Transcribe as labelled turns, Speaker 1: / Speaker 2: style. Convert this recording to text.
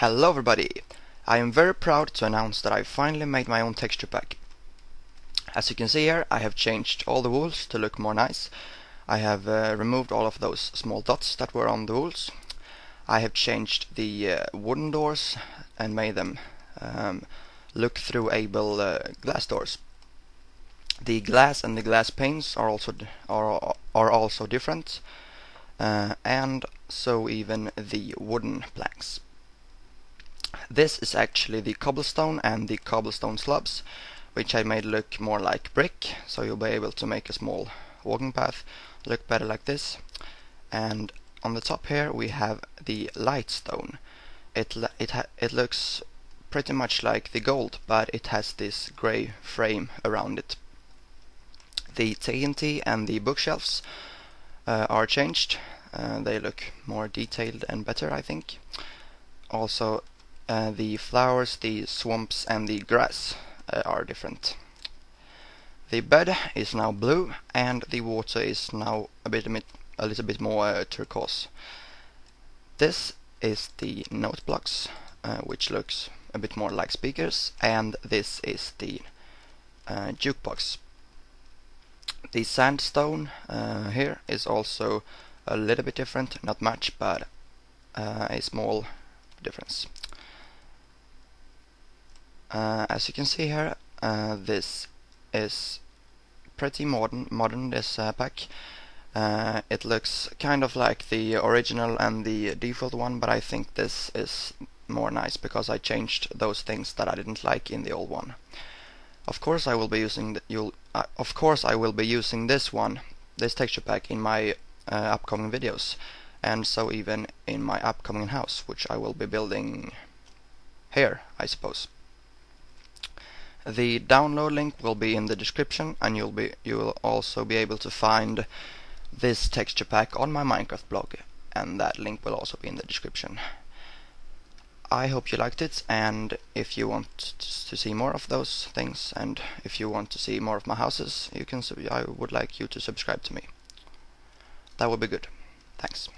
Speaker 1: Hello everybody! I am very proud to announce that I finally made my own texture pack. As you can see here, I have changed all the walls to look more nice. I have uh, removed all of those small dots that were on the walls. I have changed the uh, wooden doors and made them um, look through able uh, glass doors. The glass and the glass panes are also are are also different, uh, and so even the wooden planks. This is actually the cobblestone and the cobblestone slabs, which I made look more like brick, so you'll be able to make a small walking path look better like this. And on the top here we have the light stone. It it it looks pretty much like the gold, but it has this grey frame around it. The TNT and the bookshelves uh, are changed. Uh, they look more detailed and better, I think. Also, uh, the flowers, the swamps and the grass uh, are different. The bed is now blue and the water is now a bit a little bit more uh, turquoise. This is the note blocks, uh, which looks a bit more like speakers, and this is the uh, jukebox. The sandstone here is also a little bit different, not much, but a small difference. Uh, as you can see here, uh, this is pretty modern, modern this uh, pack. Uh, it looks kind of like the original and the default one, but I think this is more nice because I changed those things that I didn't like in the old one. Of course, I will be using you'll. Uh, of course, I will be using this one, this texture pack, in my uh, upcoming videos, and so even in my upcoming house, which I will be building here, I suppose. The download link will be in the description and you'll be you will also be able to find this texture pack on my Minecraft blog and that link will also be in the description. I hope you liked it and if you want to see more of those things and if you want to see more of my houses you can I would like you to subscribe to me. That would be good. Thanks.